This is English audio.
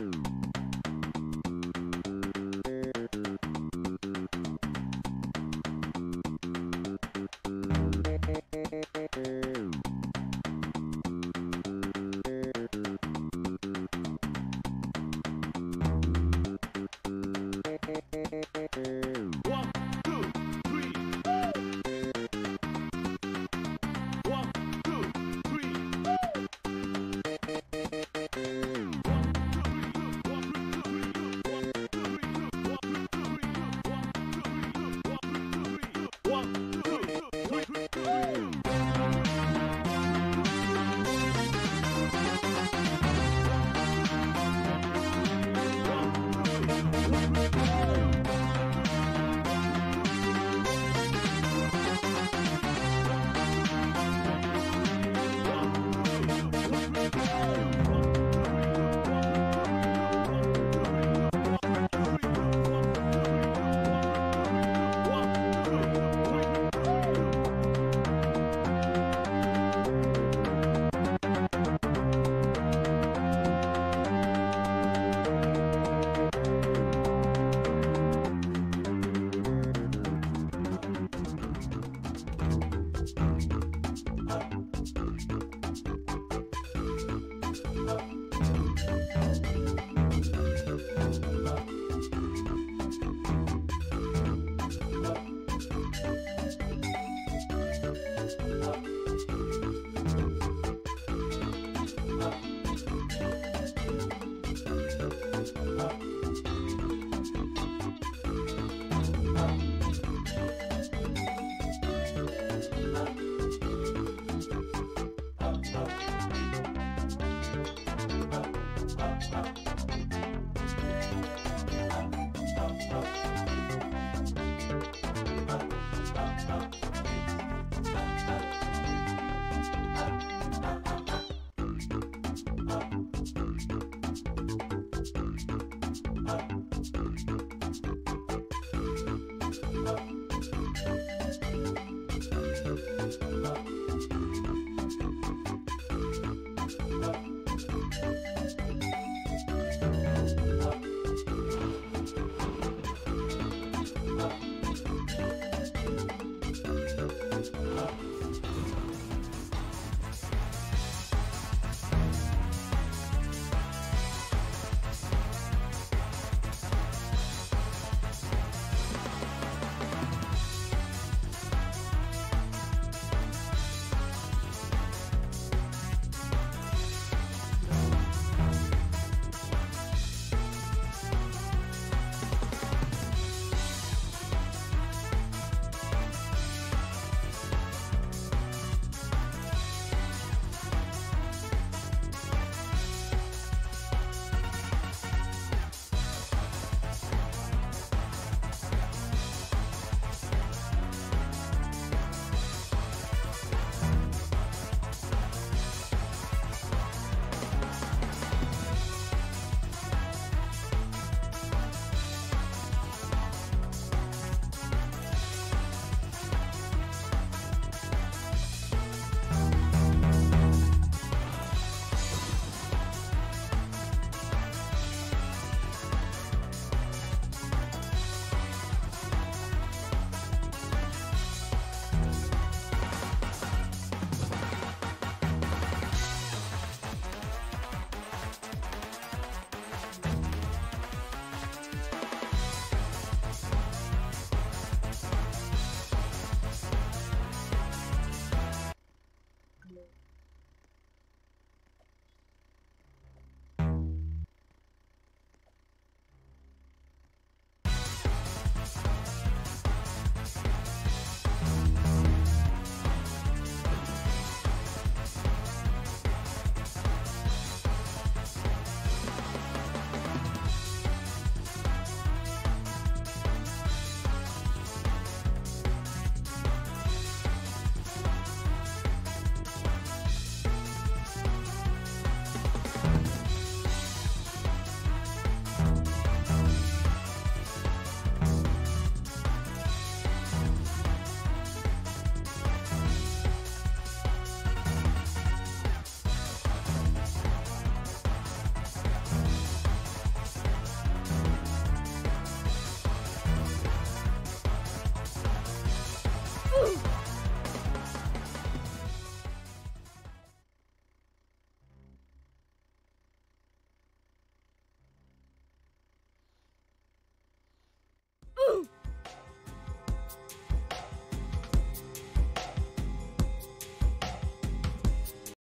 Mm. Ooh.